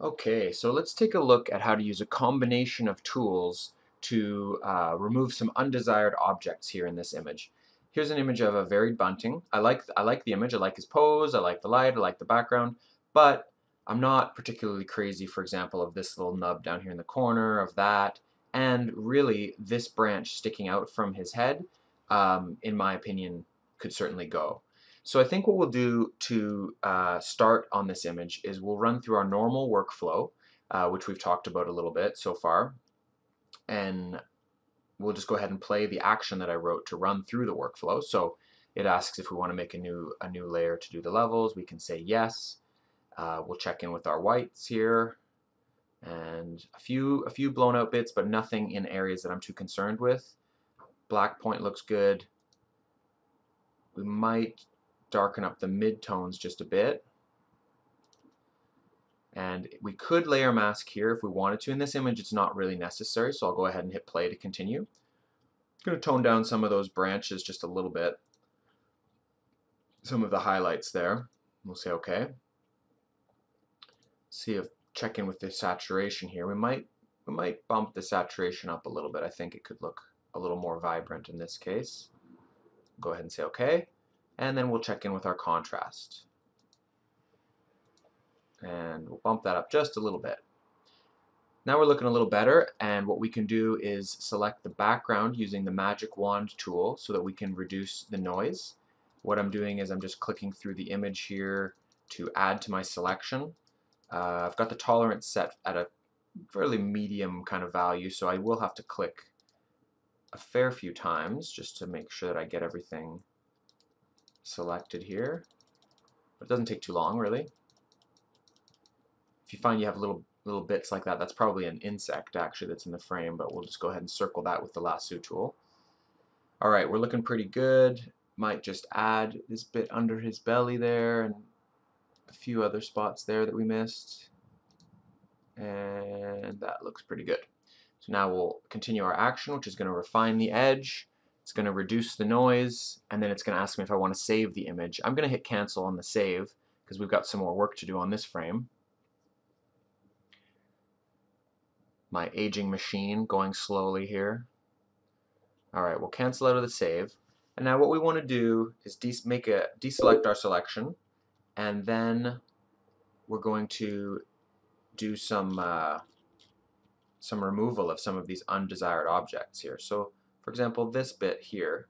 Okay, so let's take a look at how to use a combination of tools to uh, remove some undesired objects here in this image. Here's an image of a varied bunting. I like, I like the image, I like his pose, I like the light, I like the background, but I'm not particularly crazy, for example, of this little nub down here in the corner, of that, and really this branch sticking out from his head, um, in my opinion, could certainly go. So I think what we'll do to uh, start on this image is we'll run through our normal workflow, uh, which we've talked about a little bit so far, and we'll just go ahead and play the action that I wrote to run through the workflow. So it asks if we want to make a new a new layer to do the levels. We can say yes. Uh, we'll check in with our whites here, and a few a few blown out bits, but nothing in areas that I'm too concerned with. Black point looks good. We might darken up the mid-tones just a bit. And we could layer mask here if we wanted to. In this image, it's not really necessary, so I'll go ahead and hit play to continue. I'm going to tone down some of those branches just a little bit. Some of the highlights there. We'll say OK. See if check in with the saturation here. We might we might bump the saturation up a little bit. I think it could look a little more vibrant in this case. Go ahead and say OK and then we'll check in with our contrast. And we'll bump that up just a little bit. Now we're looking a little better and what we can do is select the background using the magic wand tool so that we can reduce the noise. What I'm doing is I'm just clicking through the image here to add to my selection. Uh, I've got the tolerance set at a fairly medium kind of value so I will have to click a fair few times just to make sure that I get everything selected here. But it doesn't take too long, really. If you find you have little little bits like that, that's probably an insect, actually, that's in the frame, but we'll just go ahead and circle that with the lasso tool. Alright, we're looking pretty good. Might just add this bit under his belly there, and a few other spots there that we missed. And that looks pretty good. So now we'll continue our action, which is going to refine the edge it's going to reduce the noise, and then it's going to ask me if I want to save the image. I'm going to hit cancel on the save, because we've got some more work to do on this frame. My aging machine going slowly here. Alright, we'll cancel out of the save. And now what we want to do is make a deselect our selection, and then we're going to do some uh, some removal of some of these undesired objects here. So for example, this bit here,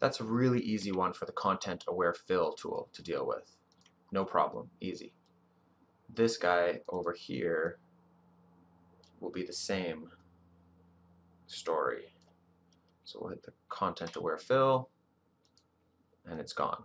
that's a really easy one for the content-aware fill tool to deal with. No problem, easy. This guy over here will be the same story. So we'll hit the content-aware fill, and it's gone.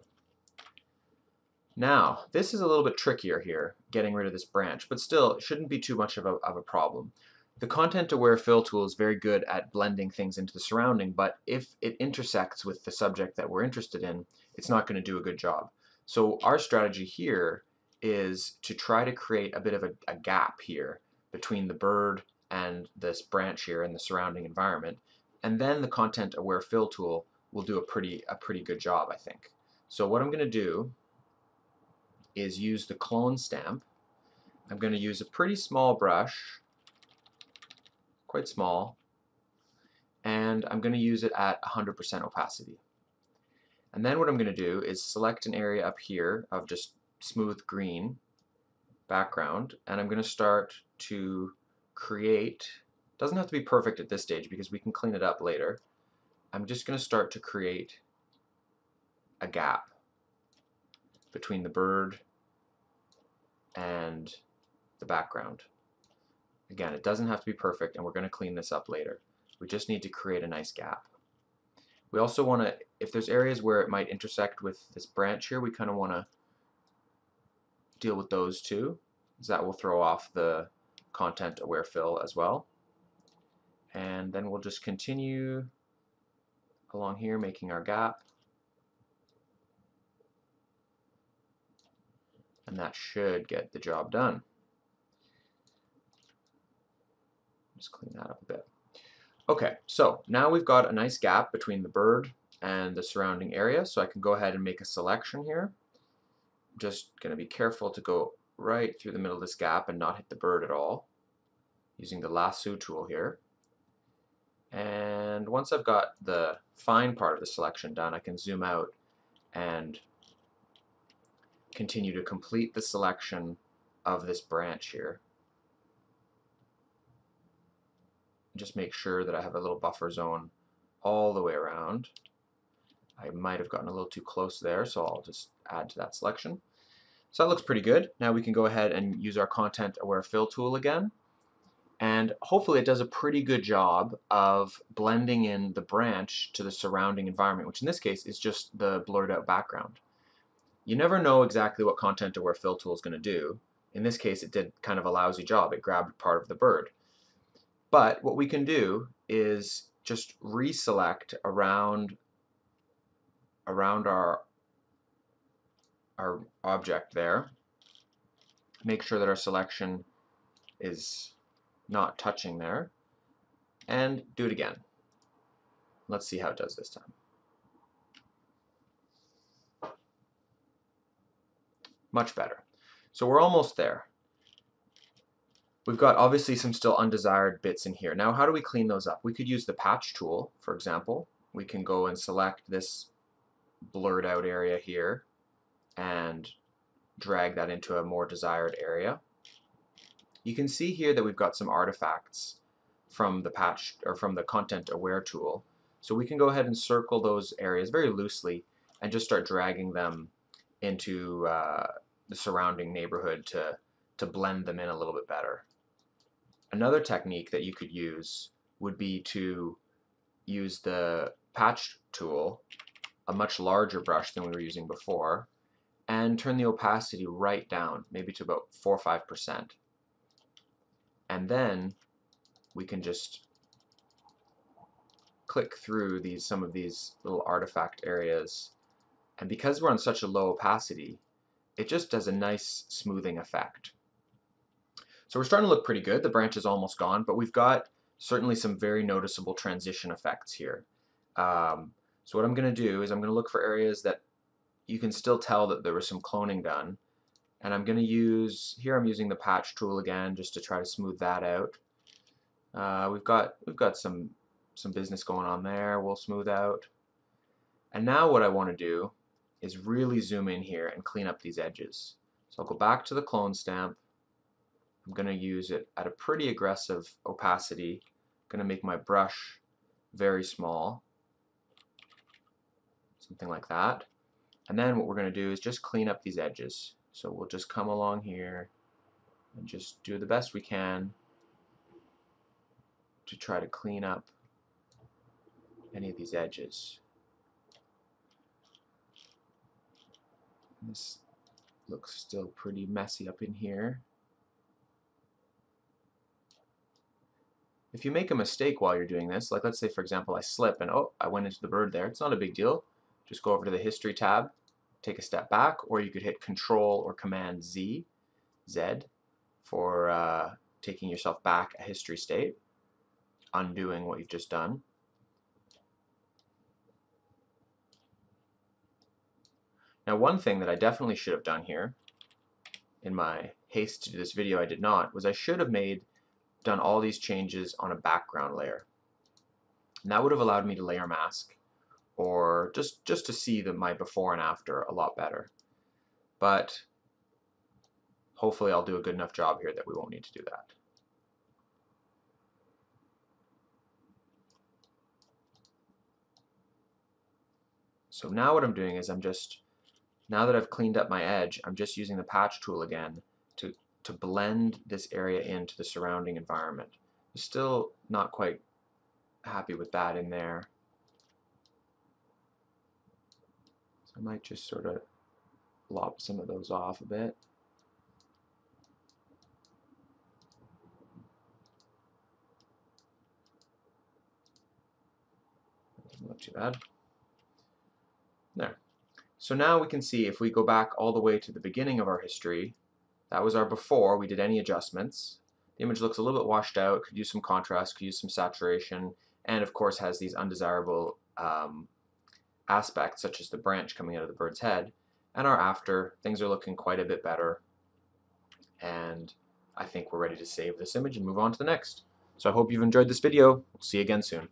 Now, this is a little bit trickier here, getting rid of this branch, but still, it shouldn't be too much of a, of a problem. The content-aware fill tool is very good at blending things into the surrounding, but if it intersects with the subject that we're interested in, it's not going to do a good job. So our strategy here is to try to create a bit of a, a gap here between the bird and this branch here in the surrounding environment, and then the content-aware fill tool will do a pretty a pretty good job, I think. So what I'm going to do is use the clone stamp. I'm going to use a pretty small brush quite small, and I'm going to use it at 100% opacity. And then what I'm going to do is select an area up here of just smooth green background, and I'm going to start to create, doesn't have to be perfect at this stage because we can clean it up later. I'm just going to start to create a gap between the bird and the background. Again, it doesn't have to be perfect, and we're going to clean this up later. We just need to create a nice gap. We also want to, if there's areas where it might intersect with this branch here, we kind of want to deal with those too, because that will throw off the content-aware fill as well. And then we'll just continue along here, making our gap. And that should get the job done. Just clean that up a bit. Okay, so now we've got a nice gap between the bird and the surrounding area, so I can go ahead and make a selection here. I'm just going to be careful to go right through the middle of this gap and not hit the bird at all using the lasso tool here. And once I've got the fine part of the selection done, I can zoom out and continue to complete the selection of this branch here. Just make sure that I have a little buffer zone all the way around. I might have gotten a little too close there, so I'll just add to that selection. So that looks pretty good. Now we can go ahead and use our content aware fill tool again. And hopefully it does a pretty good job of blending in the branch to the surrounding environment, which in this case is just the blurred out background. You never know exactly what content aware fill tool is going to do. In this case, it did kind of a lousy job. It grabbed part of the bird. But what we can do is just reselect around around our our object there. Make sure that our selection is not touching there. And do it again. Let's see how it does this time. Much better. So we're almost there. We've got obviously some still undesired bits in here. Now how do we clean those up? We could use the patch tool, for example. We can go and select this blurred out area here and drag that into a more desired area. You can see here that we've got some artifacts from the patch or from the content aware tool. So we can go ahead and circle those areas very loosely and just start dragging them into uh, the surrounding neighborhood to, to blend them in a little bit better. Another technique that you could use would be to use the patch tool, a much larger brush than we were using before, and turn the opacity right down, maybe to about 4 or 5%. And then we can just click through these some of these little artifact areas. And because we're on such a low opacity, it just does a nice smoothing effect. So we're starting to look pretty good. The branch is almost gone, but we've got certainly some very noticeable transition effects here. Um, so what I'm going to do is I'm going to look for areas that you can still tell that there was some cloning done. And I'm going to use, here I'm using the patch tool again just to try to smooth that out. Uh, we've got we've got some some business going on there. We'll smooth out. And now what I want to do is really zoom in here and clean up these edges. So I'll go back to the clone stamp. I'm going to use it at a pretty aggressive opacity. I'm going to make my brush very small. Something like that. And then what we're going to do is just clean up these edges. So we'll just come along here and just do the best we can to try to clean up any of these edges. This looks still pretty messy up in here. If you make a mistake while you're doing this, like let's say for example I slip and oh I went into the bird there, it's not a big deal. Just go over to the history tab, take a step back, or you could hit control or command Z, Z for uh, taking yourself back a history state, undoing what you've just done. Now one thing that I definitely should have done here, in my haste to do this video I did not, was I should have made, done all these changes on a background layer. And that would have allowed me to layer mask, or just, just to see the, my before and after a lot better. But hopefully I'll do a good enough job here that we won't need to do that. So now what I'm doing is I'm just now that I've cleaned up my edge, I'm just using the patch tool again to, to blend this area into the surrounding environment. I'm still not quite happy with that in there. So I might just sort of lop some of those off a bit. Not too bad. There. So now we can see if we go back all the way to the beginning of our history, that was our before we did any adjustments. The image looks a little bit washed out, could use some contrast, could use some saturation, and of course has these undesirable um, aspects such as the branch coming out of the bird's head. And our after, things are looking quite a bit better. and I think we're ready to save this image and move on to the next. So I hope you've enjoyed this video. We'll see you again soon.